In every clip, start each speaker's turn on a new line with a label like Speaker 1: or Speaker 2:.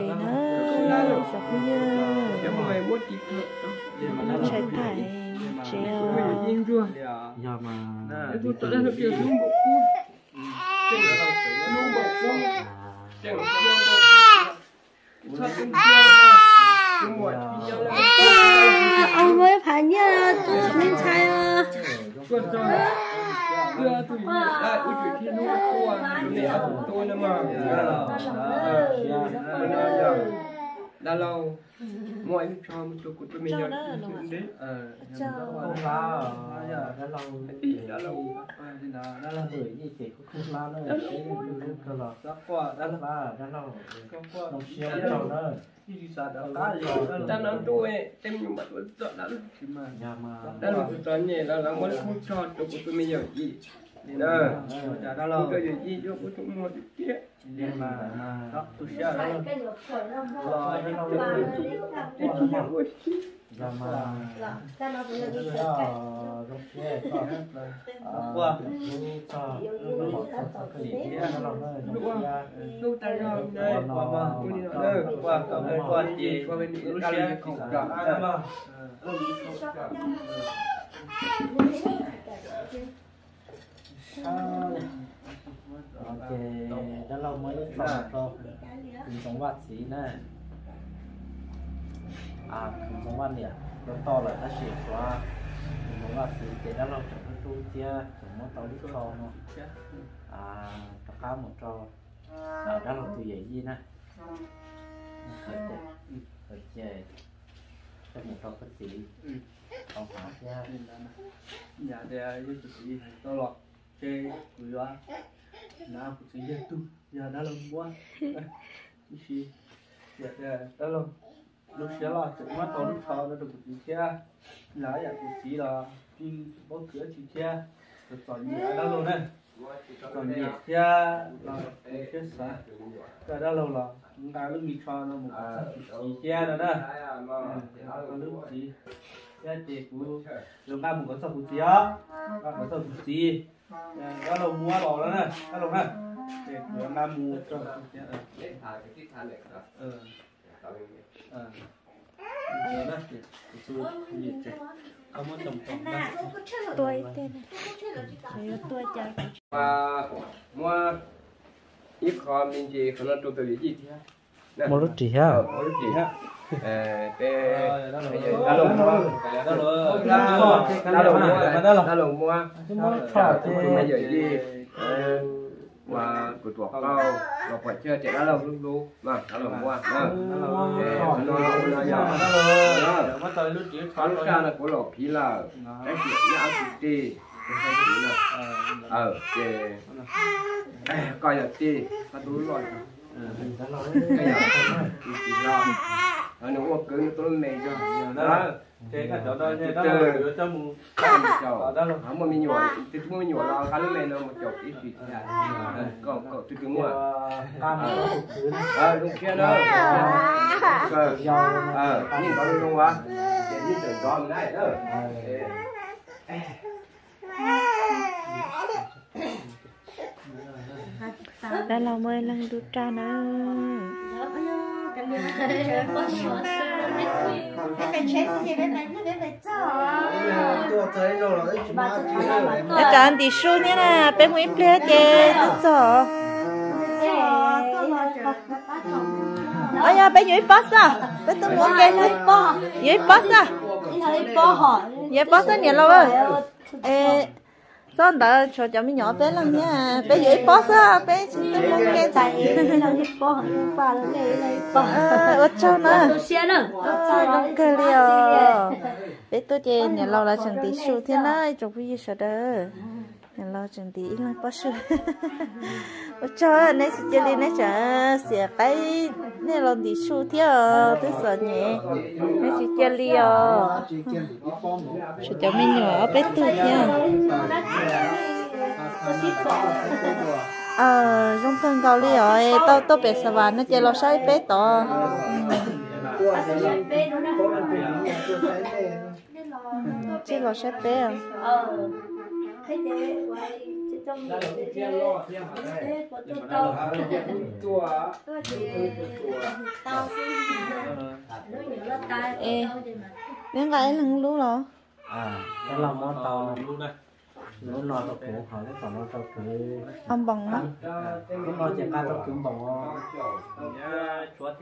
Speaker 1: chỉ nữa giống như
Speaker 2: nó trái thải chỉ
Speaker 1: là giờ
Speaker 3: mà
Speaker 1: tôi đã được điều xuống bộ khu luôn bộ khu ông mới phải nhớ tôi nên sai à tự nó bộ cua chẳng có bộ cua sao cũng chưa nhưng mà chỉ nhau là
Speaker 2: ông mới phải nhớ tôi nên sai à
Speaker 1: tôi cho đưa tôi à tôi chỉ khi nó cua này là tôi nữa mà đã lâu mọi lúc cho một chỗ của tôi mình nhận đấy.
Speaker 3: Ờ không lá giờ đã lâu
Speaker 1: đã lâu
Speaker 3: đã là gửi như chị cũng không lá nữa cái cái là rất qua đã là đã lâu nó xíu cho nó
Speaker 1: ta nói tôi em nhưng mà tôi chọn đã
Speaker 3: nhà mà
Speaker 1: đã là tôi chọn nhẹ là là muốn không cho chỗ của tôi mình nhận gì đó.
Speaker 3: đã lâu
Speaker 1: cái gì gì của tôi mua được kia
Speaker 3: nhưng mà đó tôi sẽ đã lâu
Speaker 1: cái chuyện của
Speaker 3: giờ mà qua cái
Speaker 1: qua đi đâu
Speaker 3: qua chị
Speaker 1: qua bên
Speaker 3: lúc xe
Speaker 1: là
Speaker 3: không
Speaker 1: không
Speaker 3: cả
Speaker 1: cả
Speaker 3: mà ok đã lâu mới phòng không cùng sống vật gì nè à cùng sống vật nhỉ nó to là ta chỉ quá cùng sống vật thì đã lâu chẳng có chú chia chẳng muốn tao biết không nữa à tao cá một trò đã lâu tôi dậy gì nè khởi chế khởi chế cho một trò cái gì không hả cha dạ thì cái gì tao lọt chơi cười quá na phụ sinh tu. Giờ đã làm quá. Chỉ giờ dạ, dạ, đã làm lúc xưa là chúng ta tao lúc sau nó được chỉ kia là giờ cũng chỉ là đi bó cửa chỉ kia được toàn nhẹ đã lâu nè toàn nhẹ kia là cái 啥 giờ đã lâu là chúng ta lúc mình cho nó một cái chỉ kia rồi đó. lúc chỉ cái chị cũng
Speaker 4: chúng ta một cái sao cũng chỉ á một cái sao cũng chỉ chơi quý quá nào của chị tu giờ đã lâu quá chị chị giờ đây đã lâu lúc xưa là chúng mắt tôi lúc sau nó được của chị kia lá giờ của chị là đi bó cửa chị kia rồi còn nhiều đã lâu này còn nhiều kia là kia xã cái đã lâu là ngay lúc đi cho nó một chị kia rồi đó còn lúc chị ya chị cũng dùng ba một con sọc cùi á ba con sọc cùi đó là mua lò đó nè đó là nè chị cũng ba mua cho cùi á ờ ờ ờ đó chị chị gì chị không muốn trồng trồng đó
Speaker 2: tôi tên này tôi chạy
Speaker 1: và mua ít khó mình chỉ không nói tôi tự gì thế
Speaker 3: một lúc chỉ ha
Speaker 1: một lúc gì ha để
Speaker 4: đó là
Speaker 1: đã lồng mua
Speaker 4: đó là
Speaker 1: đã lồng mua đã lồng mua
Speaker 3: mua
Speaker 1: chúng bây giờ gì và của tuổi cao và phải chơi chạy đã lồng luôn luôn mà đã lồng mua mà nó nó giờ
Speaker 4: chỉ
Speaker 1: phán ra là của lò phí là cái chuyện nhã tụt đi ờ để coi là đi nó đúng rồi cái giờ thì chỉ lo nó nó có cứng tôi này cho. Đó
Speaker 4: thế cả chỗ đó nha đó là đứa cho mù
Speaker 1: chào đó là không mà mình nhỏ thì chúng mình nhỏ là khá lúc này nó một chọc ít chuyện còn còn tôi cứ mua ờ đúng kia đó. Ờ nhìn có luôn quá để như tưởng này đó
Speaker 2: đã lâu mới lần đút cha nữa đã chọn đi su nhé nè, bé muốn plea chè nó sợ. Ôi ya bé nhảy boss à bé tôi muốn cái nhảy boss nhảy boss à nhảy boss á nhiều lâu rồi sao đỡ cho cháu mình nhỏ bé lắm nha. Bé dưới boss á. Bé tôi muốn cái chạy ờ cho nó ờ nó cái liều bé tôi chơi nhà lâu là chẳng tí su thế này. Chụp video sợ đỡ. Nhà lâu chẳng tí là boss trời này sẽ chơi đi này cái này là đi su thế tôi sợ nhỉ này sẽ chơi liều cho cháu mình nhỏ bé tôi nha ờ trong cơn cao đi rồi tao tao bé sao vào nó chơi lo sai bé to chơi lo sai bé à
Speaker 5: trong
Speaker 1: là
Speaker 5: cái
Speaker 1: đây.
Speaker 5: thế của tôi
Speaker 1: nhưng mà
Speaker 5: tàu
Speaker 1: là
Speaker 5: tôi chỉ tàu xin nó nhiều là tai
Speaker 2: Ê.
Speaker 5: thì
Speaker 2: đến cái lần lúc đó
Speaker 3: à cái lòng món tàu lúc nọ tao cũng hỏi cái còn nó tao cứ
Speaker 2: ông bằng mắt
Speaker 3: lúc nọ chỉ ca tao cứng bỏng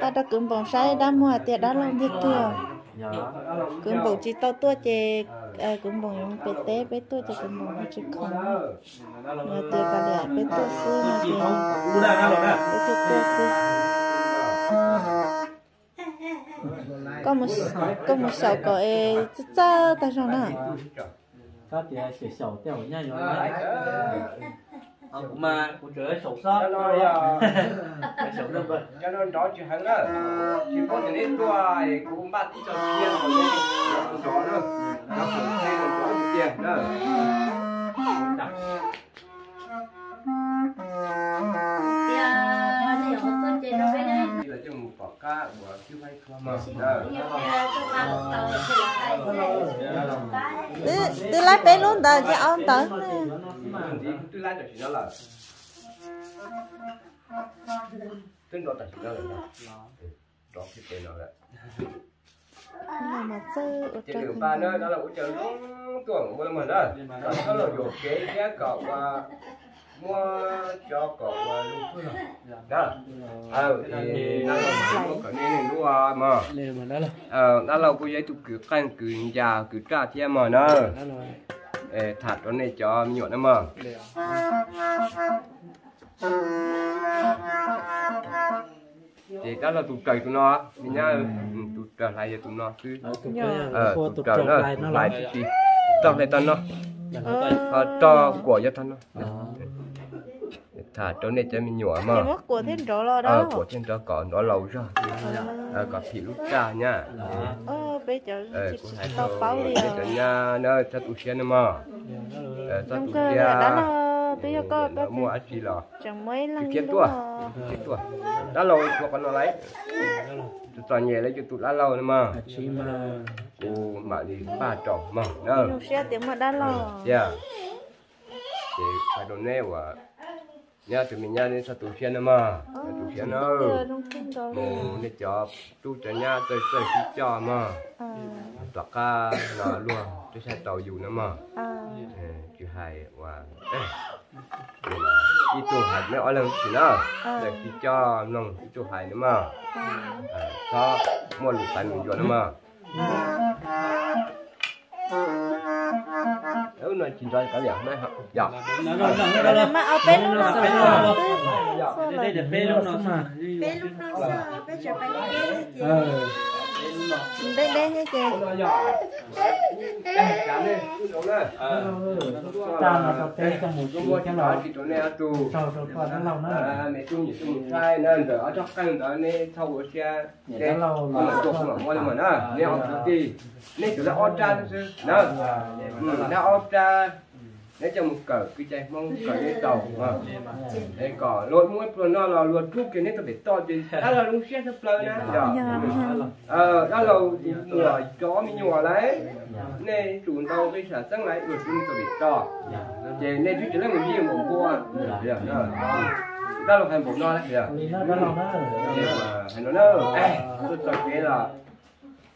Speaker 2: ta đã cứng bóng sai đã mua tiền đã lòng biết thừa
Speaker 3: nhớ
Speaker 2: cứng bóng chỉ tao tua chè à cứng bóng yung bê té bê tua chè cứng bóng chỉ không mà tiền cả lẻ bê tua sư mà tiền bê tua tua sư có một có một sầu có ê chả chả ta sao
Speaker 3: nhớ lại
Speaker 4: cũng mà cũng trở sầu sót
Speaker 1: cho nó
Speaker 4: sầu đâu vậy
Speaker 1: cho nó đó chỉ hắn đó chỉ có những cái tua cũng bắt cho tiền rồi đây đó nữa nó cũng hay là có tiền đó
Speaker 5: thì nó
Speaker 1: cá của siêu hay không mà
Speaker 5: thì
Speaker 1: đó
Speaker 5: thì
Speaker 2: từ lại bé luôn tao cho ông tao
Speaker 1: thì lại cho chị nó là tên đó là chị nó là đó cái tên nó là
Speaker 2: là mà chơi ở
Speaker 1: trên đường ba nữa đó là hỗ trợ đúng tuần của mình đó đó là dùng kế giá cậu và mua cho cậu và luôn. Phương đó. Ờ thì nó là mà có cái này đúng không mà.
Speaker 4: Lên mà đó là
Speaker 1: ờ đó là cô giấy tụ cứ canh cứ già cứ trả thêm mà nó
Speaker 4: đó
Speaker 1: thật đó này cho nhọn nó mà thì đó là tụ trời tụi nó thì nhá tụ trời lại cho tụi nó cứ ờ
Speaker 3: cô
Speaker 1: tụ
Speaker 3: tụi
Speaker 1: trời nó
Speaker 3: lại nó
Speaker 1: lại
Speaker 3: lại.
Speaker 1: chút đi. Cho lại tao nó.
Speaker 2: Ờ.
Speaker 1: Ờ cho của cho tao nó.
Speaker 3: Đó
Speaker 1: thả chỗ này cho mình nhỏ
Speaker 2: thì
Speaker 1: mà
Speaker 2: của thêm rõ lo
Speaker 1: ờ
Speaker 2: đó
Speaker 1: của trên đó có nó lâu rồi. Ờ. Có thị lúc cha nha
Speaker 3: đó
Speaker 2: tao báo
Speaker 1: rồi
Speaker 2: liền
Speaker 1: bây giờ nha nó cho tụ xe nữa mà cho
Speaker 2: cơ
Speaker 1: xe
Speaker 2: là đã là bây giờ có
Speaker 1: nó
Speaker 2: có
Speaker 1: mua ăn gì là
Speaker 2: chẳng mấy lần luôn
Speaker 1: tua.
Speaker 2: à.
Speaker 1: kiếm tua. Đã lâu cho con nó lấy. Toàn nhẹ lấy cho tụ đã lâu nữa mà
Speaker 3: chỉ mà.
Speaker 1: Cô mà đi ba trò mà nó
Speaker 2: xe tiếng mà đã lo
Speaker 1: yeah. Thì phải đồ nè và nhà tụi mình nhà đến sao tụ xe nữa mà tụ xe nó
Speaker 2: Đưa trong kinh đó
Speaker 1: mù để cho tu cho nhà tôi tôi chỉ cho mà
Speaker 2: à
Speaker 1: tất cả nó luôn tôi sẽ tàu dù nữa mà
Speaker 2: à
Speaker 1: Ừ, chú hai và ê nhưng mà đi tu hai mấy ở lần thì nó để chỉ cho nông đi tu hai nữa mà
Speaker 2: à
Speaker 1: à, cho mua lụt tài mình nữa mà nếu nó việc này học dạ
Speaker 4: nó nó nó nó nó
Speaker 2: mà ao bé lúc nào
Speaker 4: Bé
Speaker 2: sao
Speaker 4: lúc
Speaker 2: là sao
Speaker 4: đây
Speaker 2: là
Speaker 4: để bê luôn nó mà
Speaker 5: bên đó sao bây giờ thì
Speaker 3: ờ
Speaker 2: đây đây
Speaker 1: nó đâu nè
Speaker 3: cha mà tao tên trong một chút
Speaker 1: này tu
Speaker 3: sau sau qua nó lâu nó
Speaker 1: à mẹ nhỉ tu một sai nên rồi ở trong căn đó nên thâu ở xe.
Speaker 3: Nó lâu
Speaker 1: mà
Speaker 3: là
Speaker 1: tôi không mua mà nó. Nên ông tự đi nên chỗ là ở tra thôi nó ừ nó ở tra nếu cho một cờ cứ chạy mong cờ lên tàu mà đây có lối mũi pro nó là luôn thuốc cái nên tôi phải to chứ. Đó là đúng xe sắp lơ nè ờ đó là nhỏ chó mi nhỏ lấy nên chủ tàu bây giờ sáng lại được chúng tôi bị to. Thì nên chú chỉ lấy một viên một cua được đó là thành bộ nó đấy
Speaker 3: nó nó lâu nó
Speaker 1: mà nó nó cái là à phải gì
Speaker 4: mà là
Speaker 1: là à là là cái à là cái là
Speaker 3: nó nó lâu nó
Speaker 1: cái là mà nó à à gì mà à
Speaker 3: nó
Speaker 1: cái mà
Speaker 3: nó
Speaker 1: mà
Speaker 3: nó
Speaker 2: là
Speaker 1: mà
Speaker 2: cái
Speaker 4: là là là là
Speaker 1: mà
Speaker 4: mà cái mà
Speaker 1: mà
Speaker 3: nó nó là
Speaker 1: mà là mà để để là nó
Speaker 5: nó mà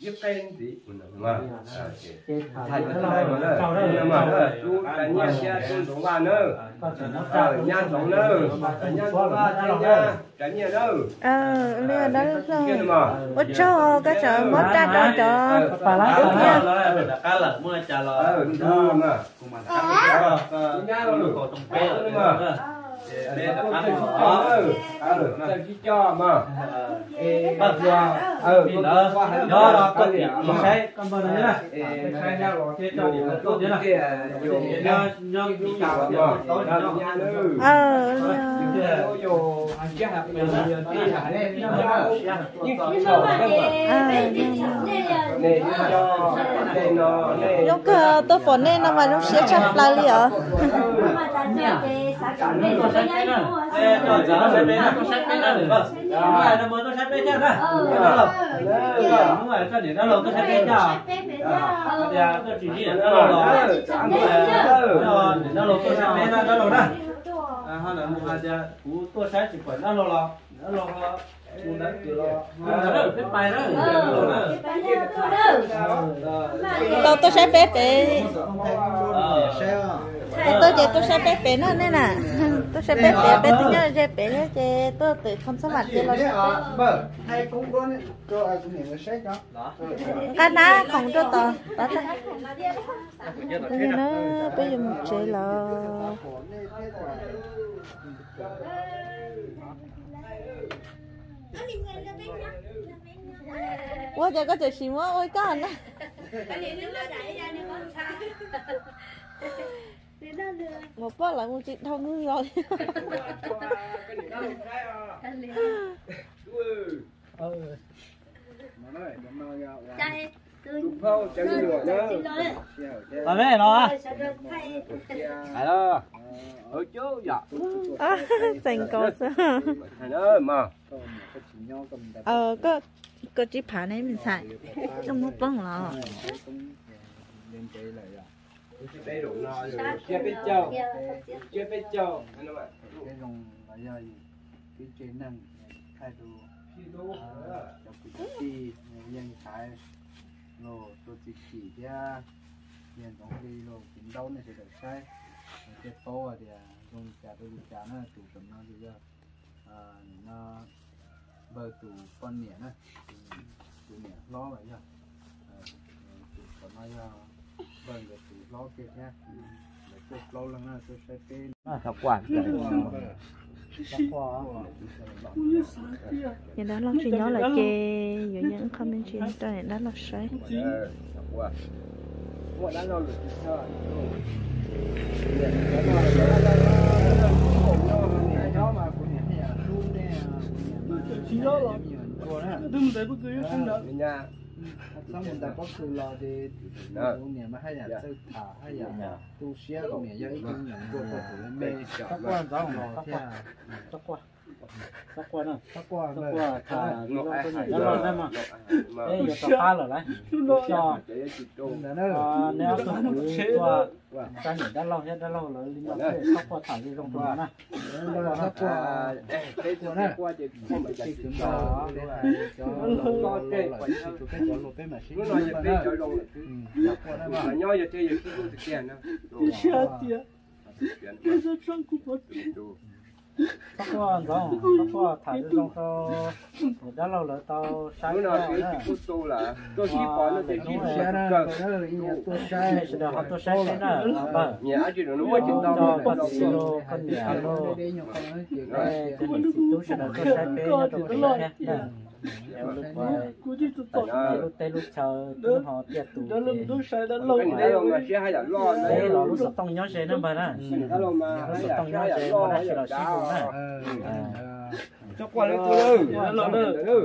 Speaker 5: 一边的
Speaker 1: 不能嘛，啊，对，
Speaker 2: 他他来嘛了，那嘛了，都人家家
Speaker 5: 都懂嘛呢，啊，人家懂
Speaker 3: 呢，
Speaker 5: 人
Speaker 3: 家
Speaker 5: 懂
Speaker 3: 嘛，
Speaker 5: 人
Speaker 3: 家人家呢，啊，那那那，我找个找莫找找找，把那个呀，干了莫找了，啊，嘛，人家了，人家了，嘛。Chỉ đi đó là đó đó là tôi sai bên đó là nè à hay là một hai giờ cú tôi sai chỉ phải đó là đó là cú đánh kiểu là đó cái bài đó
Speaker 2: tôi tôi sẽ bé bé tôi chỉ tôi sẽ bé bé nữa nên là tôi sẽ bé bé bé tôi nhớ bé bé nhớ tôi tự không sao mặt chế là
Speaker 6: hay cũng có cho ai cũng nhận sách đó
Speaker 2: cái ná không cho tao tao cho thì nó bây giờ một chế là ủa giờ có chơi gì mà ôi á một bữa lại một chuyện thông ngư rồi.
Speaker 6: Mà gạo
Speaker 1: đúng không đi nữa nữa
Speaker 3: Tao biết nó
Speaker 1: phải đó ở chỗ dạ.
Speaker 2: À, thành có sao
Speaker 1: đó mà.
Speaker 2: Ờ có có chỉ phá này mình xài. Trong một bông là
Speaker 6: cũng lên
Speaker 1: đủ no rồi biết châu chưa biết châu anh
Speaker 6: cái dòng là do gì cái chế năng thay đồ cho cái chi nhân thái lô tôi chỉ chỉ ra nhân tổng đi lô kiếm đâu này thì được sai cái to à thì dùng trả tôi trả nó chủ cầm nó thì giờ nó bờ tủ con nhẹ nữa tủ nhẹ lo vậy giờ tủ còn nó giờ bờ cái tủ lo kia nhá. Để tôi lo lần nữa tôi sẽ tên
Speaker 3: Thật quản
Speaker 2: nhà đó lo chuyện nhỏ là chê dù những comment chuyện cho này đó là sai
Speaker 1: ờ quá quá đã lo được chưa
Speaker 4: đừng để bất cứ không được
Speaker 1: 生
Speaker 6: 活在北區內地五
Speaker 1: 年
Speaker 6: 嘛，係人走塔，
Speaker 1: 係
Speaker 6: 人都市一個年，有一個人做過佢咩？得
Speaker 3: 關走唔落
Speaker 6: 天
Speaker 3: 啊！
Speaker 6: 得
Speaker 3: 關。
Speaker 6: Có
Speaker 3: cũng là Dạ. là cũng Tắc qua à nè
Speaker 6: tắc qua vâng.
Speaker 3: qua thả
Speaker 1: ngọc ai
Speaker 3: Nó
Speaker 1: hay
Speaker 3: rồi đấy mà Ê, giờ tao Cho
Speaker 1: chị trung
Speaker 6: Đó nữa.
Speaker 3: Ờ, nếu tôi cứ qua ta nhảy đã lâu hết đã lâu rồi linh thế tóc qua thả đi trong tù nè
Speaker 6: là tắc qua
Speaker 1: cái chỗ qua thì không phải
Speaker 6: chỉ
Speaker 1: đó
Speaker 6: lại cho lại chỉ cho cái chỗ cái
Speaker 1: nó chỗ là
Speaker 6: ừ đó mà
Speaker 1: mà nhau giờ chơi giờ cứ thực hiện nó
Speaker 4: chia tiền cái rất trong cuộc sống
Speaker 3: qua thả đi trong tàu đã lâu rồi tao sáng
Speaker 1: nói cái cái tô là tôi chỉ bỏ nó để chỉ
Speaker 6: xe nhà tôi sai
Speaker 3: sẽ được học tôi sáng thế nè vâng
Speaker 1: nhà chỉ chuyện
Speaker 3: cho con xí lô con nhà Ê, cái thì tôi sẽ được tôi sáng bé cho tôi sáng nè em lúc
Speaker 4: cú đi tụt tụt
Speaker 3: lúc tây lúc chờ chúng họ tiệt tù
Speaker 4: đó là tôi sai đã lâu
Speaker 1: cái này là sẽ hay là lo
Speaker 3: đấy. là lúc sắp tông nhớ xe nữa mà
Speaker 1: đó. Mà
Speaker 3: lúc
Speaker 1: hay
Speaker 3: sắp tông nhớ xe
Speaker 1: lo
Speaker 3: mà nó
Speaker 1: là
Speaker 3: chỉ là
Speaker 1: đau.
Speaker 3: lô nè
Speaker 1: cho qua tôi đâu
Speaker 4: đó là đó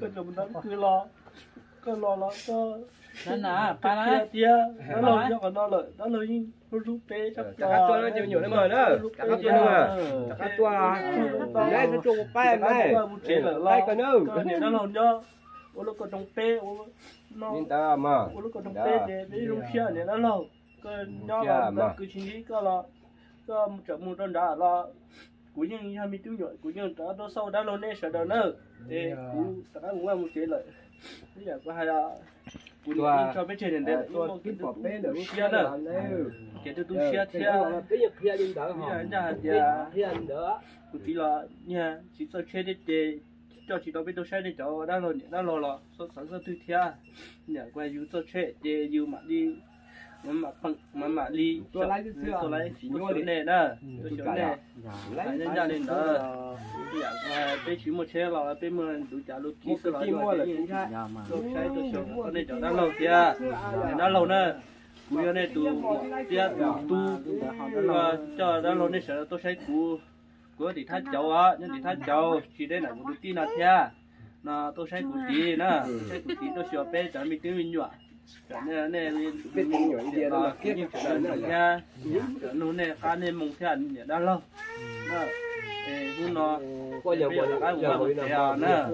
Speaker 4: cái chồng đó cứ lo cứ lo lo cho
Speaker 3: nên là ba đấy
Speaker 4: tia. Đó là do còn đó là đó là những rút tế chắc
Speaker 1: các tôi nó chịu nhiều đấy mà đó. Cả các tôi mà cả các tôi đấy nó chung một này bay cái nữa
Speaker 4: cái này nó là ô lúc còn trong tế ô nó
Speaker 1: nhìn ta mà.
Speaker 4: ô lúc còn trong tế để để rung xia này nó lâu cái nó là nó cứ lý cái là cái một trận một trận đã là của những hai mươi nhựa của những đã đó sau đã lâu nay sợ đó nữa thì cũng tất cả cũng là một chế lợi. Bây giờ có hai là những cho biết
Speaker 1: tôi kiếm
Speaker 4: kiếm
Speaker 1: bỏ
Speaker 4: bỏ
Speaker 1: bé nữa kia nữa
Speaker 4: kể từ tôi xia theo
Speaker 1: cái gì kia đi đỡ
Speaker 4: nhà nhà
Speaker 1: kia đỡ?
Speaker 4: Của chị là nhà chỉ cho chơi để để cho chị đó biết tôi chơi để cho đã rồi đã rồi là số sản xuất thứ theo nhà quay yêu cho chơi để yêu mà đi mà phăng mà mà ly tôi lấy tôi lấy chỉ mua này đó chỗ này lấy nhân gia đình đó bé chỉ một xe vào bé mua đủ trả lúc kỹ sư lại mua là chính xác tôi sai tôi sửa tôi này chỗ đó lâu kia đó lâu nữa cú này tụ tia tụ cho đó lâu này sửa tôi sai cú cú thì thắt cháu á nhưng thì thắt cháu chỉ đây là một tí nào thế na tôi sai cú tí nữa sai cú tí tôi sửa bé cho mình tiếng mình nhọ nè nè
Speaker 1: biết tiếng nhỏ đi
Speaker 4: nó kia trở nên nha nó nè cá nên mong thiện nhỉ đã lâu nó ê nó
Speaker 1: qua giờ
Speaker 4: cái
Speaker 1: giờ
Speaker 4: một
Speaker 1: hồi
Speaker 4: cái
Speaker 1: nào
Speaker 4: nè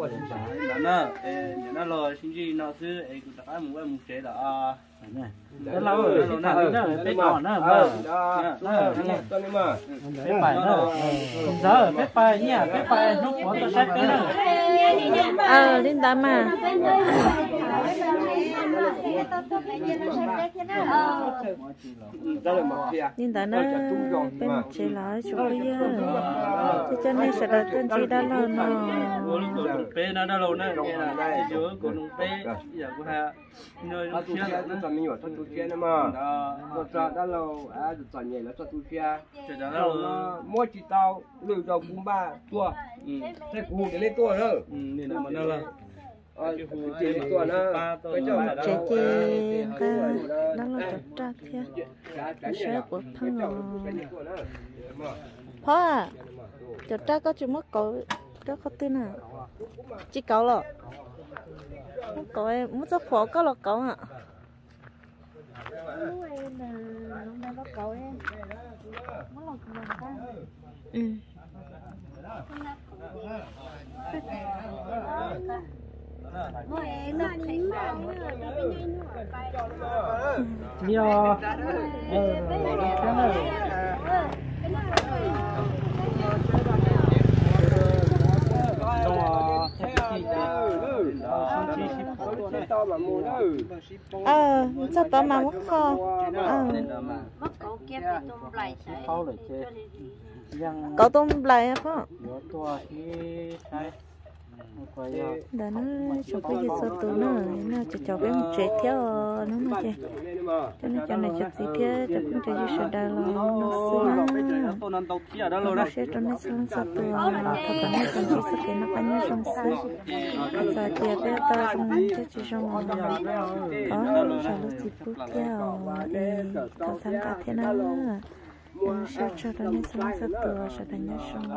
Speaker 4: nó nó ê nó lo xin gì nó cứ cái cái cái một chế đó
Speaker 3: đó lâu rồi nó thằng nó bé nhỏ nó mà
Speaker 1: đó đó mà
Speaker 3: bé phải nó giờ bé phải nhỉ bé phải nó có tôi sách cái nó
Speaker 2: ờ linh đá mà
Speaker 1: đó là một kia
Speaker 2: linh đá nó bên chế lại chụp bây giờ thế cho nên sẽ đầu tiên chỉ đã lâu nó
Speaker 4: cô bé nó đã lâu nè là cái chỗ cô bé giờ cô ha nơi nó chia nó
Speaker 1: nó mình nhỏ cho tu kia mà.
Speaker 4: Đó
Speaker 1: cho cho đó là à chọn là cho tu kia.
Speaker 4: Cho đó
Speaker 1: đó
Speaker 4: là
Speaker 1: là mỗi chỉ tao lười tao cũng ba tua
Speaker 4: ừ.
Speaker 1: Thế cù để lên tua nữa
Speaker 4: ừ nên là mà nó là
Speaker 2: chế chế ta đó là chụp ra thế sẽ của thằng phó à chụp ra có chụp mất cậu đó có tin à? Chỉ cậu rồi mất cậu em mất rất phổ có là cậu à ừ
Speaker 3: nhiều ờ cái này cho
Speaker 1: tao mà
Speaker 2: ờ. Tao mất kho ờ cậu tôm lại phó đó nó chụp cái gì sao tụi nó nó chụp chụp cái một chế theo nó mà chơi cho nên cho này chụp gì theo chụp cũng chơi như sao đó là nó
Speaker 4: kia
Speaker 2: nó
Speaker 4: đấy
Speaker 2: sẽ cho nên sao sao tụi nó thật là nó còn chỉ sự kiện nó phải nhớ trong xưa. giờ thì bây giờ trong chơi chỉ trong có giờ lúc chỉ phút theo để có tham gia thế nào sẽ cho nó nên sao sao tụi sẽ thành nhớ trong